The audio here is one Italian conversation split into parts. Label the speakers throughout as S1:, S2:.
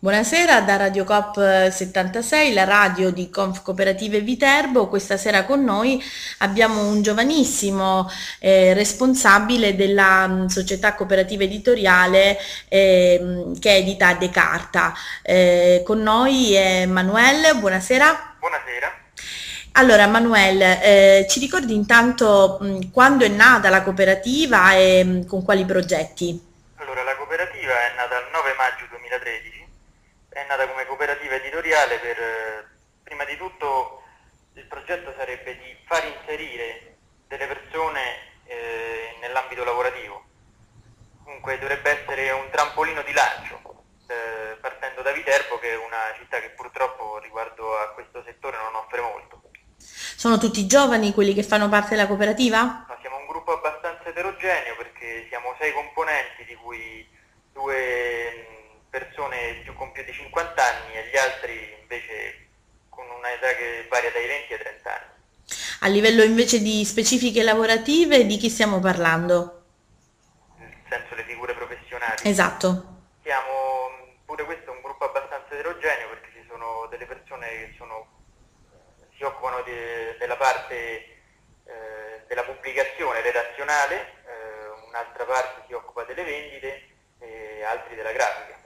S1: Buonasera da Radio Coop 76, la radio di Conf Cooperative Viterbo. Questa sera con noi abbiamo un giovanissimo eh, responsabile della mh, mm, società cooperativa editoriale eh, che edita De Carta. Eh, con noi è Manuel, buonasera.
S2: Buonasera.
S1: Allora Manuel, eh, ci ricordi intanto mh, mm, quando è nata la cooperativa e mm, con quali progetti?
S2: Allora la cooperativa è nata il 9 maggio 2013 è cooperativa editoriale per, eh, prima di tutto, il progetto sarebbe di far inserire delle persone eh, nell'ambito lavorativo. Comunque dovrebbe essere un trampolino di lancio, eh, partendo da Viterbo, che è una città che purtroppo riguardo a questo settore non offre molto.
S1: Sono tutti giovani quelli che fanno parte della cooperativa?
S2: No, siamo un gruppo abbastanza eterogeneo perché siamo sei componenti, di cui due persone più con più di 50 anni e gli altri invece con un'età che varia dai 20 ai 30 anni.
S1: A livello invece di specifiche lavorative, di chi stiamo parlando?
S2: Nel senso le figure professionali.
S1: Esatto.
S2: Siamo, pure questo è un gruppo abbastanza eterogeneo perché ci sono delle persone che sono, si occupano di, della parte eh, della pubblicazione redazionale, eh, un'altra parte si occupa delle vendite e altri della grafica.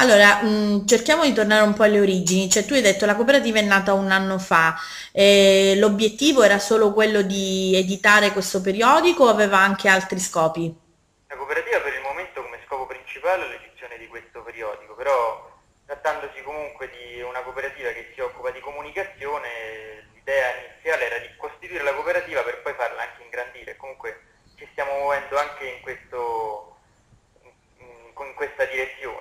S1: Allora, mh, mm, cerchiamo di tornare un po' alle origini, cioè tu hai detto la cooperativa è nata un anno fa, eh, l'obiettivo era solo quello di editare questo periodico o aveva anche altri scopi?
S2: La cooperativa per il momento come scopo principale è l'edizione di questo periodico, però trattandosi comunque di una cooperativa che si occupa di comunicazione, l'idea iniziale era di costituire la cooperativa per poi farla anche ingrandire, comunque ci stiamo muovendo anche in, questo, in, in questa direzione.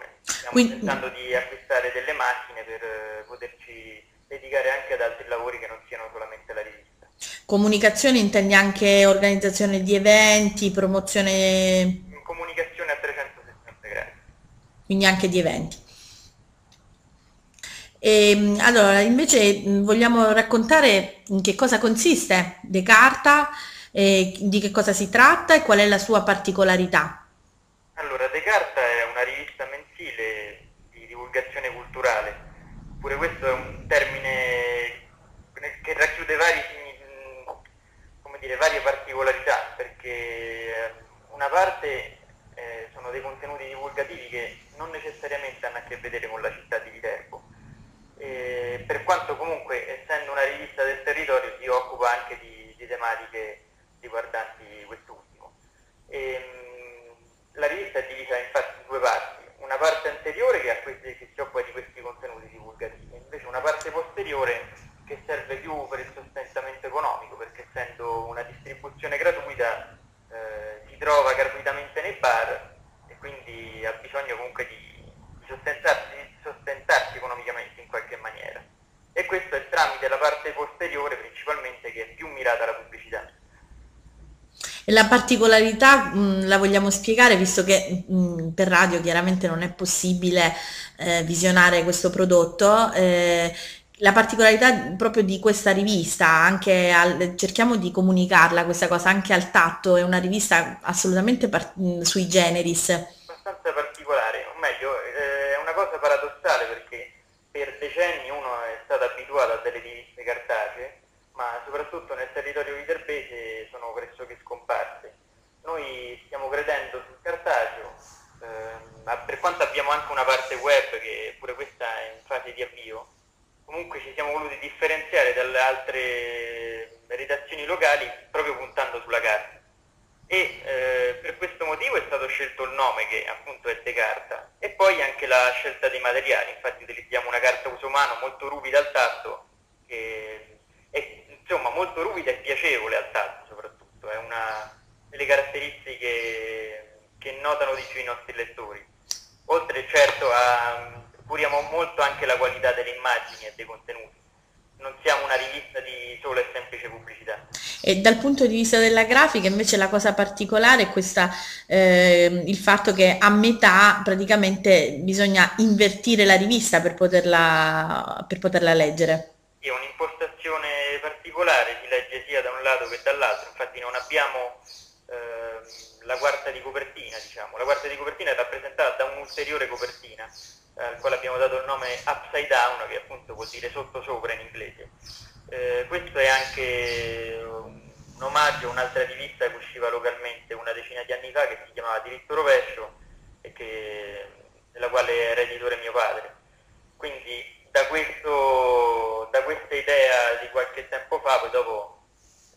S2: Stiamo Quindi... pensando di acquistare delle macchine per eh, poterci dedicare anche ad altri lavori che non siano solamente la rivista.
S1: Comunicazione intendi anche organizzazione di eventi, promozione...
S2: Comunicazione a 360 gradi.
S1: Quindi anche di eventi. E, ehm, allora, invece vogliamo raccontare in che cosa consiste De Carta, eh, di che cosa si tratta e qual è la sua particolarità.
S2: Allora, De Carta è una rivista culturale. Pure questo è un termine che racchiude vari, dire, varie particolarità, perché eh, una parte eh, sono dei contenuti divulgativi che non necessariamente hanno a che vedere con la città di Viterbo. E per quanto comunque, essendo una rivista del territorio, si occupa anche di, di tematiche riguardanti quest'ultimo. E, ehm, la rivista è divisa infatti in due parti una parte anteriore che, questi, che si occupa di questi contenuti divulgativi, invece una parte posteriore che serve più per il sostentamento economico, perché essendo una distribuzione gratuita eh, si trova gratuitamente nei bar e quindi ha bisogno comunque di, di sostentarsi, sostentarsi economicamente in qualche maniera. E questo è tramite la parte posteriore principalmente che è più mirata alla pubblicità.
S1: La particolarità mh, la vogliamo spiegare visto che mh, per radio chiaramente non è possibile eh, visionare questo prodotto. Eh, la particolarità proprio di questa rivista, anche al, cerchiamo di comunicarla questa cosa anche al tatto, è una rivista assolutamente par- sui generis.
S2: Abbastanza particolare, o meglio, eh, è una cosa paradossale perché per decenni uno è stato abituato a delle riviste cartacee ma soprattutto nel territorio viterbese. Noi stiamo credendo sul cartaceo, ehm, per quanto abbiamo anche una parte web che pure questa è in fase di avvio, comunque ci siamo voluti differenziare dalle altre redazioni locali proprio puntando sulla carta. E eh, per questo motivo è stato scelto il nome che appunto è De Carta e poi anche la scelta dei materiali, infatti utilizziamo una carta uso umano molto ruvida al tatto che è insomma molto ruvida e piacevole al tatto soprattutto, è una delle caratteristiche che notano di più i nostri lettori. Oltre certo a curiamo molto anche la qualità delle immagini e dei contenuti. Non siamo una rivista di sola e semplice pubblicità.
S1: E dal punto di vista della grafica invece la cosa particolare è questa, eh, il fatto che a metà praticamente bisogna invertire la rivista per poterla, per poterla leggere.
S2: È un'impostazione particolare, si legge sia da un lato che dall'altro, infatti non abbiamo eh, la quarta di copertina, diciamo. la quarta di copertina è rappresentata da un'ulteriore copertina, al quale abbiamo dato il nome Upside Down, che appunto vuol dire sotto sopra in inglese. Eh, questo è anche un omaggio a un'altra rivista che usciva localmente una decina di anni fa che si chiamava Diritto Rovescio e che, della quale era editore mio padre. Quindi da, questo, da questa idea di qualche tempo fa, poi dopo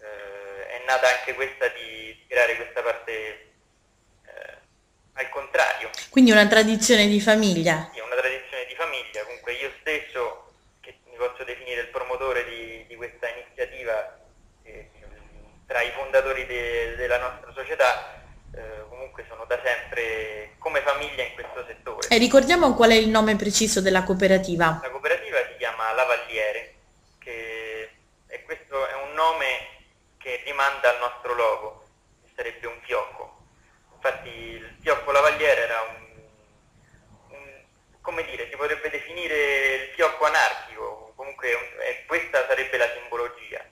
S2: eh, è nata anche questa di creare questa parte eh, al contrario.
S1: Quindi una tradizione di famiglia?
S2: Sì, una tradizione di famiglia, comunque io stesso, che mi posso definire il promotore di, di questa iniziativa, eh, tra i fondatori de, della nostra società, eh, comunque sono da sempre come famiglia in questo settore.
S1: E ricordiamo qual è il nome preciso della cooperativa?
S2: La cooperativa si chiama Lavalliere, che e questo è un nome che rimanda al nostro logo, che sarebbe un fiocco. Infatti il fiocco Lavalliere era un, un come dire, si potrebbe definire il fiocco anarchico, comunque un, questa sarebbe la simbologia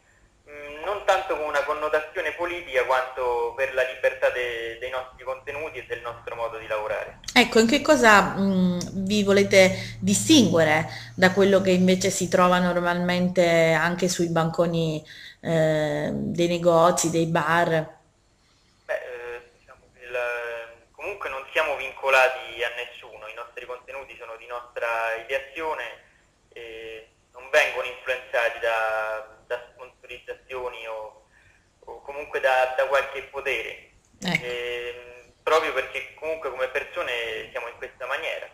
S2: non tanto con una connotazione politica quanto per la libertà de, dei nostri contenuti e del nostro modo di lavorare.
S1: Ecco, in che cosa mh, vi volete distinguere da quello che invece si trova normalmente anche sui banconi eh, dei negozi, dei bar?
S2: Beh, eh, diciamo, il, comunque non siamo vincolati a nessuno, i nostri contenuti sono di nostra ideazione e non vengono influenzati da sponsorizzazioni o, o comunque da, da, qualche potere, ecco. e, proprio perché comunque come persone siamo in questa maniera.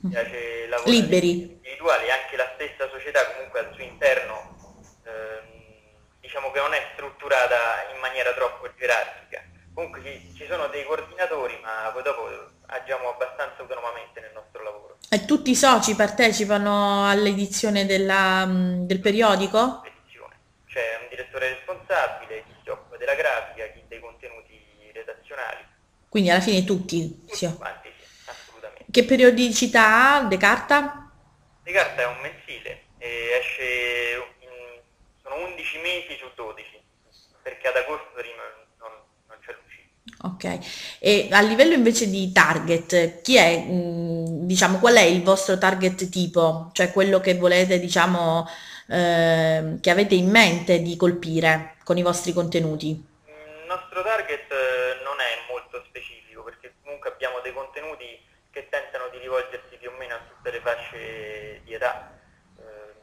S1: Ci piace lavorare Liberi.
S2: individuali, anche la stessa società comunque al suo interno ehm, diciamo che non è strutturata in maniera troppo gerarchica. Comunque ci, ci sono dei coordinatori, ma poi dopo agiamo abbastanza autonomamente nel nostro lavoro.
S1: E tutti i soci partecipano all'edizione della, del periodico?
S2: c'è un direttore responsabile, chi si occupa della grafica, chi dei contenuti redazionali.
S1: Quindi alla fine tutti?
S2: Tutti quanti, sì, assolutamente.
S1: Che periodicità ha De Carta?
S2: De Carta è un mensile, esce in, sono 11 mesi su 12, perché ad agosto non, non c'è l'uscita.
S1: Ok, e a livello invece di target, chi è, diciamo, qual è il vostro target tipo? Cioè quello che volete, diciamo, eh, che avete in mente di colpire con i vostri contenuti?
S2: Il nostro target eh, non è molto specifico perché comunque abbiamo dei contenuti che tentano di rivolgersi più o meno a tutte le fasce di età. Eh,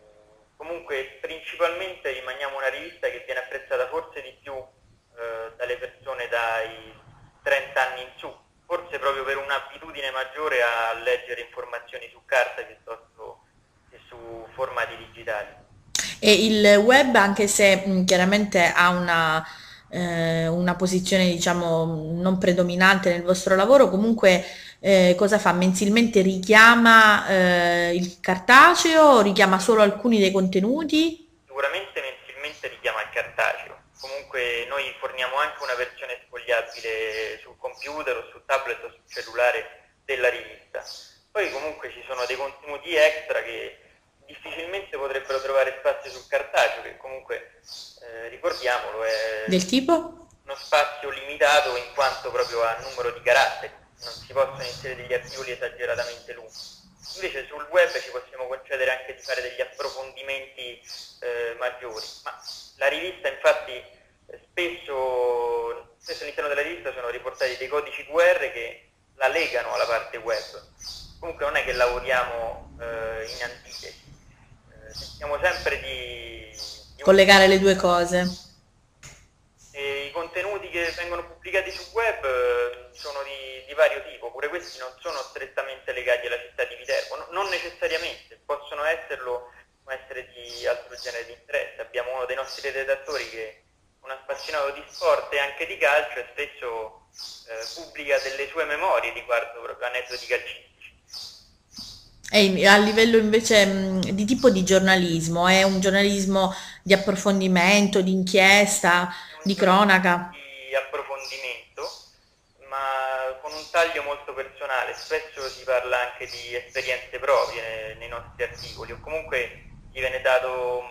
S2: comunque principalmente rimaniamo una rivista che viene apprezzata forse di più eh, dalle persone dai 30 anni in su, forse proprio per un'abitudine maggiore a leggere informazioni su carta piuttosto che su formati digitali.
S1: E il web, anche se mh, chiaramente ha una, eh, una posizione diciamo non predominante nel vostro lavoro, comunque eh, cosa fa? Mensilmente richiama eh, il cartaceo, richiama solo alcuni dei contenuti?
S2: Sicuramente mensilmente richiama il cartaceo. Comunque noi forniamo anche una versione sfogliabile sul computer o sul tablet o sul cellulare della rivista. Poi comunque ci sono dei contenuti extra che difficilmente potrebbero trovare spazio sul cartaceo, che comunque, eh, ricordiamolo, è
S1: del tipo?
S2: uno spazio limitato in quanto proprio a numero di caratteri, non si possono inserire degli articoli esageratamente lunghi. Invece sul web ci possiamo concedere anche di fare degli approfondimenti eh, maggiori, ma la rivista infatti spesso, spesso all'interno della rivista sono riportati dei codici QR che la legano alla parte web. Comunque non è che lavoriamo eh, in antitesi, cerchiamo sempre di,
S1: di collegare le due cose.
S2: E I contenuti che vengono pubblicati sul web eh, sono di, di, vario tipo, pure questi non sono strettamente legati alla città di Viterbo, no, non necessariamente, possono esserlo, o essere di altro genere di interesse. Abbiamo uno dei nostri redattori che è un appassionato di sport e anche di calcio e spesso eh, pubblica delle sue memorie riguardo proprio aneddoti calcistici.
S1: E a livello invece mh, di tipo di giornalismo, è un giornalismo di approfondimento, di inchiesta, di cronaca?
S2: Di approfondimento, ma con un taglio molto personale, spesso si parla anche di esperienze proprie nei, nostri articoli o comunque gli viene dato...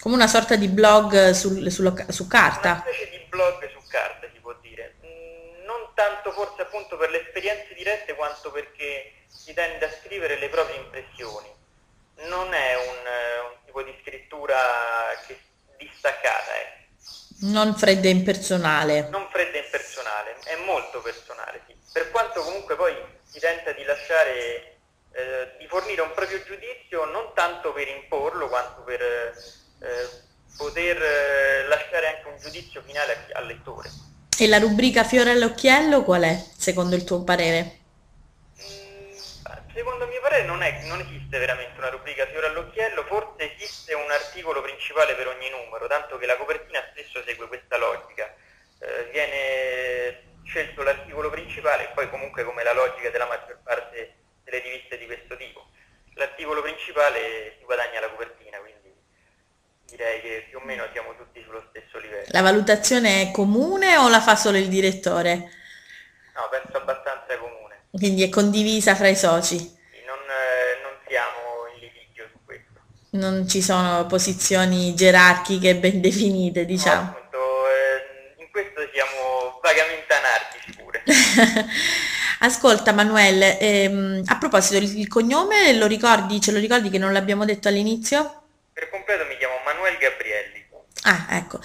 S1: Come una sorta di blog sul, sullo, su carta?
S2: Una specie di blog su carta si può dire, non tanto forse appunto per le esperienze dirette quanto perché si tende a scrivere le proprie impressioni. Non è un, un tipo di scrittura che, distaccata, eh.
S1: Non fredda e impersonale.
S2: Non fredda e impersonale, è molto personale. Per quanto comunque poi si tenta di lasciare, eh, di fornire un proprio giudizio non tanto per imporlo quanto per eh, poter eh, lasciare anche un giudizio finale al lettore.
S1: E la rubrica Fiore all'occhiello qual è, secondo il tuo parere?
S2: Mm, secondo il mio parere non, è, non, esiste veramente una rubrica fiore all'occhiello, forse esiste un articolo principale per ogni numero, tanto che la copertina spesso segue questa logica. Eh, viene scelto l'articolo principale e poi comunque come la logica della maggior parte delle riviste di questo tipo. L'articolo principale si guadagna la copertina, quindi direi che più o meno siamo tutti sullo stesso livello.
S1: La valutazione è comune o la fa solo il direttore?
S2: No, penso abbastanza comune.
S1: Quindi è condivisa fra i soci?
S2: Non, eh, non siamo in litigio su questo.
S1: Non ci sono posizioni gerarchiche ben definite, diciamo. Ascolta Manuel, ehm, a proposito, il, il cognome lo ricordi, ce lo ricordi che non l'abbiamo detto all'inizio?
S2: Per completo mi chiamo Manuel Gabrielli.
S1: Ah, ecco.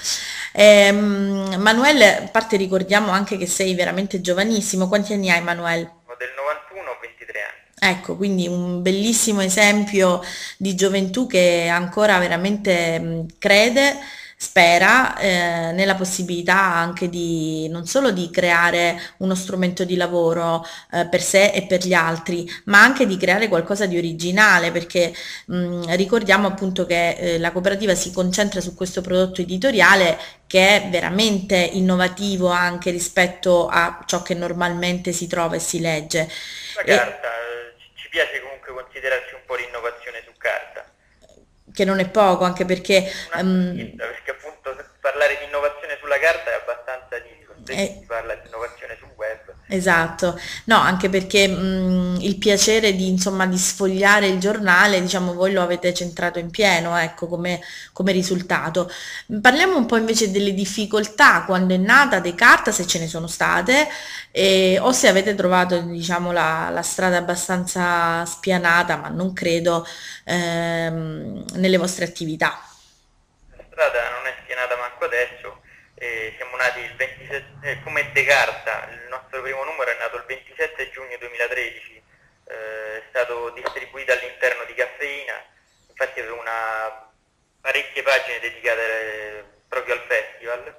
S1: Eh, Manuel, a parte ricordiamo anche che sei veramente giovanissimo. Quanti anni hai, Manuel?
S2: Del 91 ho 23 anni.
S1: Ecco, quindi un bellissimo esempio di gioventù che ancora veramente mh, crede spera eh, nella possibilità anche di non solo di creare uno strumento di lavoro eh, per sé e per gli altri, ma anche di creare qualcosa di originale, perché mh, ricordiamo appunto che eh, la cooperativa si concentra su questo prodotto editoriale che è veramente innovativo anche rispetto a ciò che normalmente si trova e si legge.
S2: La carta, e, ci piace comunque considerarci un po' l'innovazione su carta
S1: che non è poco, anche perché...
S2: Um, perché appunto parlare di innovazione sulla carta è abbastanza difficile, eh, si parla di innovazione.
S1: Esatto, no, anche perché mh, il piacere di, insomma, di sfogliare il giornale, diciamo, voi lo avete centrato in pieno, ecco, come, come risultato. Parliamo un po' invece delle difficoltà quando è nata Descartes, se ce ne sono state, e, o se avete trovato, diciamo, la, la strada abbastanza spianata, ma non credo, ehm, nelle vostre attività.
S2: La strada non è spianata manco adesso, eh, siamo nati il 27, eh, come Decarta, il nostro primo numero è nato il 27 giugno 2013, eh, è stato distribuito all'interno di Caffeina, infatti aveva una, parecchie pagine dedicate eh, proprio al festival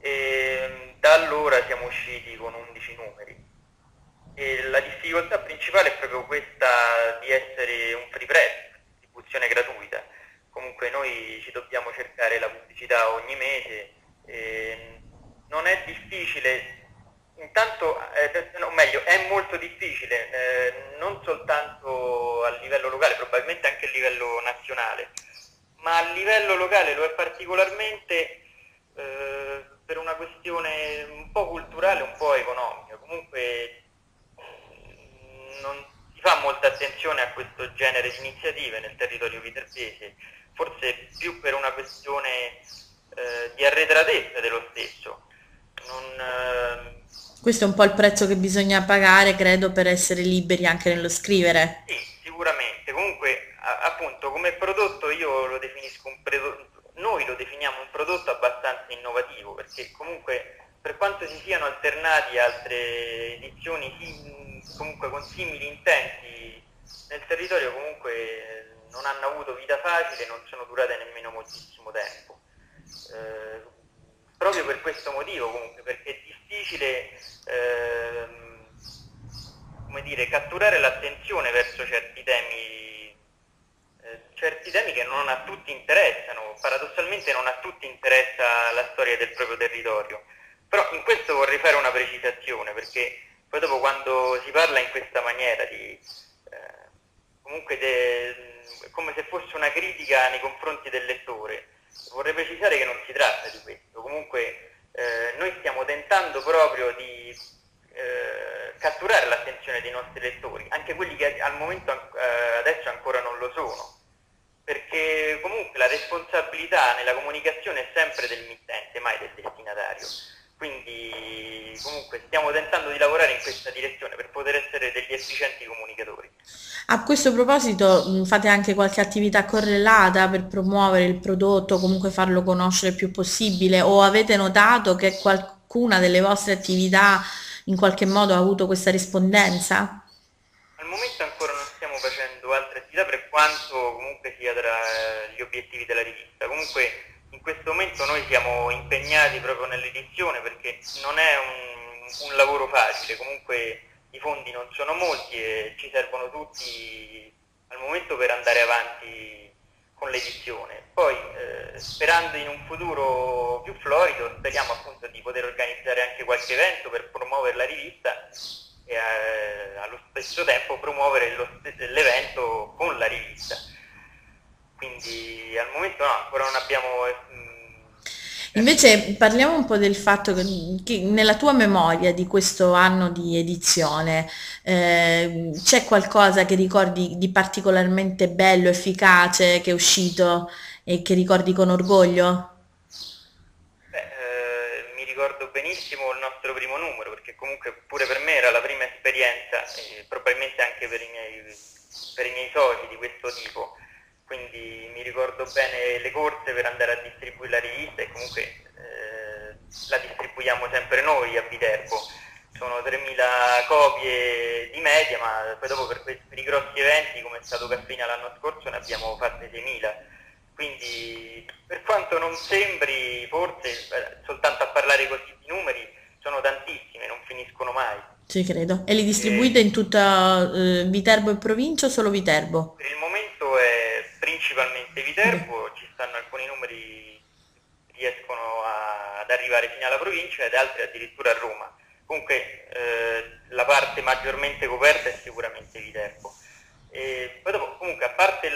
S2: e mm, da allora siamo usciti con 11 numeri. E la difficoltà principale è proprio questa di essere un free press, distribuzione gratuita. Comunque noi ci dobbiamo cercare la pubblicità ogni mese eh, non è difficile, intanto, eh, o meglio, è molto difficile, eh, non soltanto a livello locale, probabilmente anche a livello nazionale, ma a livello locale lo è particolarmente eh, per una questione un po' culturale, un po' economica. Comunque non si fa molta attenzione a questo genere di iniziative nel territorio viterbese, forse più per una questione eh, di arretratezza dello stesso. Non,
S1: eh... Questo è un po' il prezzo che bisogna pagare, credo, per essere liberi anche nello scrivere.
S2: Sì, sicuramente. Comunque, appunto, come prodotto io lo definisco un prodotto, noi lo definiamo un prodotto abbastanza innovativo, perché comunque per quanto si siano alternati altre edizioni comunque con simili intenti nel territorio comunque non hanno avuto vita facile, non sono durate nemmeno moltissimo tempo. Eh, proprio per questo motivo comunque, perché difficile eh, come dire, catturare l'attenzione verso certi temi, eh, certi temi che non a tutti interessano, paradossalmente non a tutti interessa la storia del proprio territorio. Però in questo vorrei fare una precisazione, perché poi dopo quando si parla in questa maniera di eh, comunque de, come se fosse una critica nei confronti del lettore, vorrei precisare che non si tratta di questo, comunque eh, noi stiamo tentando proprio di eh, catturare l'attenzione dei nostri lettori, anche quelli che al momento eh, adesso ancora non lo sono, perché comunque la responsabilità nella comunicazione è sempre del mittente, mai del destinatario. Quindi comunque stiamo tentando di lavorare in questa direzione per poter essere degli efficienti comunicatori.
S1: A questo proposito fate anche qualche attività correlata per promuovere il prodotto, comunque farlo conoscere il più possibile o avete notato che qualcuna delle vostre attività in qualche modo ha avuto questa rispondenza?
S2: Al momento ancora non stiamo facendo altre attività per quanto comunque sia tra gli obiettivi della rivista. Comunque questo momento noi siamo impegnati proprio nell'edizione perché non è un, un, lavoro facile, comunque i fondi non sono molti e ci servono tutti al momento per andare avanti con l'edizione. Poi eh, sperando in un futuro più florido speriamo appunto di poter organizzare anche qualche evento per promuovere la rivista e eh, allo stesso tempo promuovere l'evento con la rivista quindi al momento no, ancora non abbiamo... Mm,
S1: Invece parliamo un po' del fatto che, che nella tua memoria di questo anno di edizione eh, c'è qualcosa che ricordi di particolarmente bello, efficace, che è uscito e che ricordi con orgoglio?
S2: Eh, mi ricordo benissimo il nostro primo numero perché comunque pure per me era la prima esperienza e probabilmente anche per i miei, per i miei soci di questo tipo quindi mi ricordo bene le corse per andare a distribuire la rivista e comunque eh, la distribuiamo sempre noi a Viterbo. Sono 3.000 copie di media, ma poi dopo per, per i grossi eventi come è stato Caffina l'anno scorso ne abbiamo fatte 6.000. Quindi per quanto non sembri, forse eh, soltanto a parlare così di numeri, sono tantissime, non finiscono mai.
S1: Ci credo. E li distribuite e... in tutta eh, Viterbo e provincia o solo Viterbo?
S2: Per il momento è principalmente Viterbo, ci stanno alcuni numeri che riescono a, ad arrivare fino alla provincia ed altri addirittura a Roma. Comunque eh, la parte maggiormente coperta è sicuramente Viterbo. E poi dopo, comunque, a parte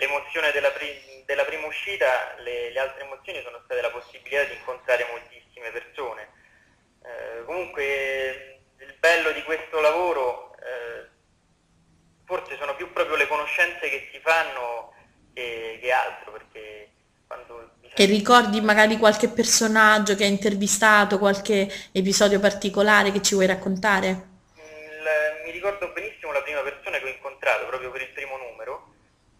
S2: l'emozione della, pri della, prima uscita, le, le, altre emozioni sono state la possibilità di incontrare moltissime persone. Eh, comunque il bello di questo lavoro eh, forse sono più proprio le conoscenze che si fanno che, che altro, perché quando...
S1: Che ricordi magari qualche personaggio che hai intervistato, qualche episodio particolare che ci vuoi raccontare?
S2: Il, mi ricordo benissimo la prima persona che ho incontrato proprio per il primo numero,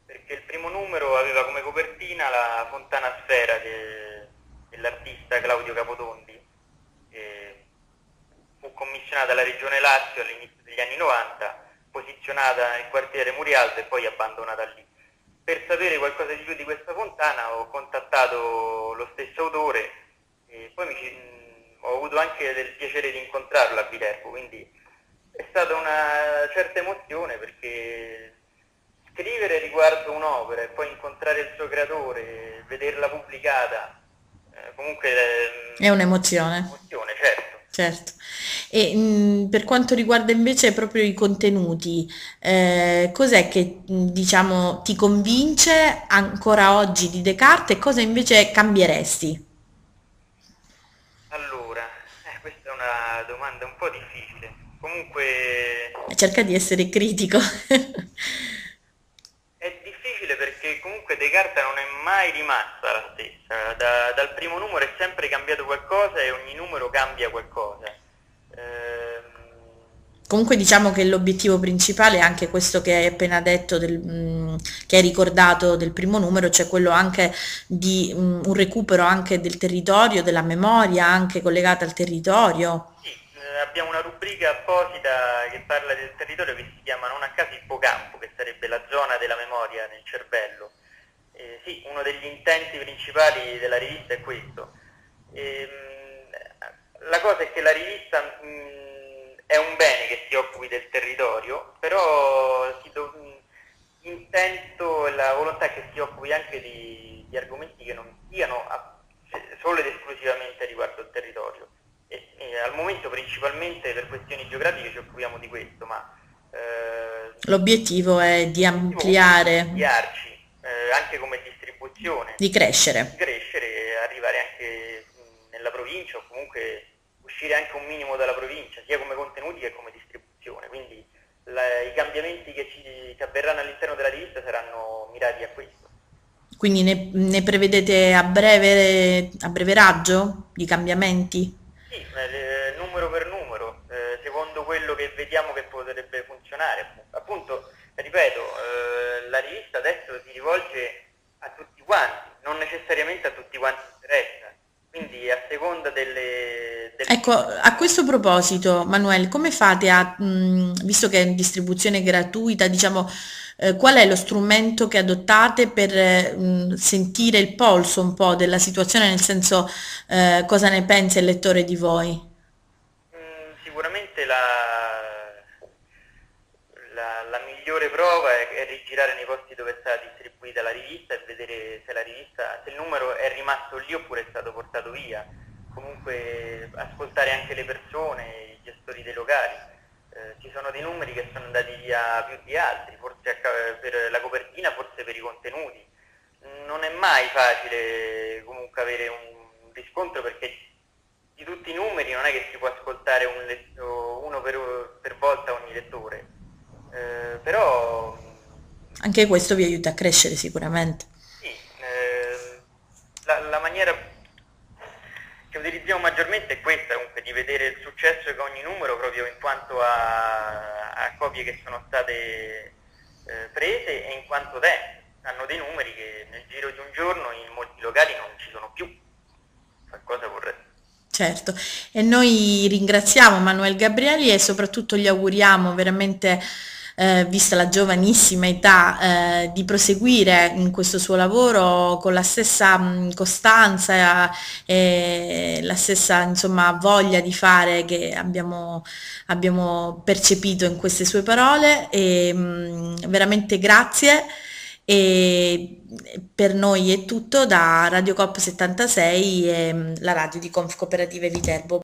S2: perché il primo numero aveva come copertina la fontana sfera de, dell'artista Claudio Capotondi, che fu commissionata alla Regione Lazio all'inizio degli anni 90 posizionata nel quartiere Murialdo e poi abbandonata lì. Per sapere qualcosa di più di questa fontana ho contattato lo stesso autore e poi mi, ho avuto anche del piacere di incontrarlo a Viterbo, quindi è stata una certa emozione perché scrivere riguardo un'opera e poi incontrare il suo creatore, vederla pubblicata, eh, comunque...
S1: Eh, è un'emozione.
S2: Emozione, certo.
S1: Certo. E mh, per quanto riguarda invece proprio i contenuti, eh, cos'è che diciamo ti convince ancora oggi di Descartes e cosa invece cambieresti?
S2: Allora, eh, questa è una domanda un po' difficile. Comunque...
S1: Cerca di essere critico.
S2: comunque Descartes non è mai rimasta la stessa, da, dal primo numero è sempre cambiato qualcosa e ogni numero cambia qualcosa.
S1: Ehm... Comunque diciamo che l'obiettivo principale è anche questo che hai appena detto, del, mh, mm, che hai ricordato del primo numero, cioè quello anche di mh, mm, un recupero anche del territorio, della memoria anche collegata al territorio.
S2: Sì, eh, abbiamo una rubrica apposita che parla del territorio che si chiama non a caso ippocampo, che sarebbe la zona della memoria nel cervello. Sì, uno degli intenti principali della rivista è questo. E, ehm, la cosa è che la rivista mh, è un bene che si occupi del territorio, però l'intento e la volontà è che si occupi anche di, di argomenti che non siano a, solo ed esclusivamente riguardo al territorio. E, e, al momento principalmente per questioni geografiche ci occupiamo di questo, ma
S1: eh, l'obiettivo è di ampliare,
S2: eh, anche come distribuzione,
S1: di crescere,
S2: di crescere arrivare anche nella provincia o comunque uscire anche un minimo dalla provincia, sia come contenuti che come distribuzione. Quindi la, i cambiamenti che, ci, che avverranno all'interno della rivista saranno mirati a questo.
S1: Quindi ne, ne prevedete a breve, a breve raggio di cambiamenti?
S2: funzionare. Appunto, ripeto, eh, la rivista adesso si rivolge a tutti quanti, non necessariamente a tutti quanti interessa. Quindi a seconda delle, delle...
S1: Ecco, a questo proposito, Manuel, come fate a, mh, visto che è in distribuzione gratuita, diciamo, eh, qual è lo strumento che adottate per mh, sentire il polso un po' della situazione, nel senso eh, cosa ne pensa il lettore di voi?
S2: Mm, sicuramente la, la, la, migliore prova è, è rigirare nei posti dove è stata distribuita la rivista e vedere se rivista, se il numero è rimasto lì oppure è stato portato via. Comunque ascoltare anche le persone, i gestori dei locali. Eh, ci sono dei numeri che sono andati via più di altri, forse per la copertina, forse per i contenuti. Non è mai facile comunque avere un riscontro perché di tutti i numeri non è che si può ascoltare un letto, uno per, per volta ogni lettore. Eh, però
S1: anche questo vi aiuta a crescere sicuramente.
S2: Sì, eh, la, la, maniera che utilizziamo maggiormente è questa, comunque, di vedere il successo che ogni numero proprio in quanto a, a copie che sono state eh, prese e in quanto tempo. Hanno dei numeri che nel giro di un giorno in molti locali non ci sono più. Qualcosa vorrei.
S1: Certo, e noi ringraziamo Manuel Gabrieli e soprattutto gli auguriamo veramente eh, vista la giovanissima età, eh, di proseguire in questo suo lavoro con la stessa mh, costanza e la stessa insomma, voglia di fare che abbiamo, abbiamo percepito in queste sue parole e mh, veramente grazie. E per noi è tutto da Radio Cop 76 e la radio di Conf Cooperative Viterbo.